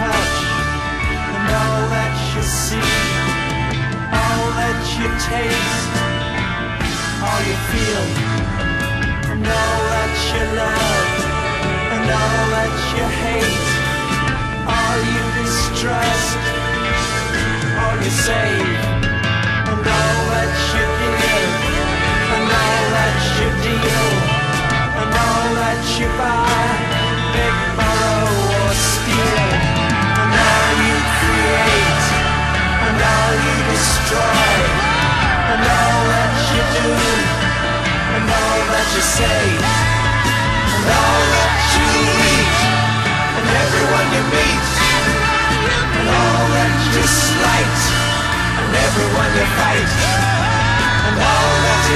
touch, and all that you see, all that you taste, all you feel, and all that you love, and all that you hate, say, and all that you eat, and everyone you meet, and all that you slight, and everyone you fight, and all that.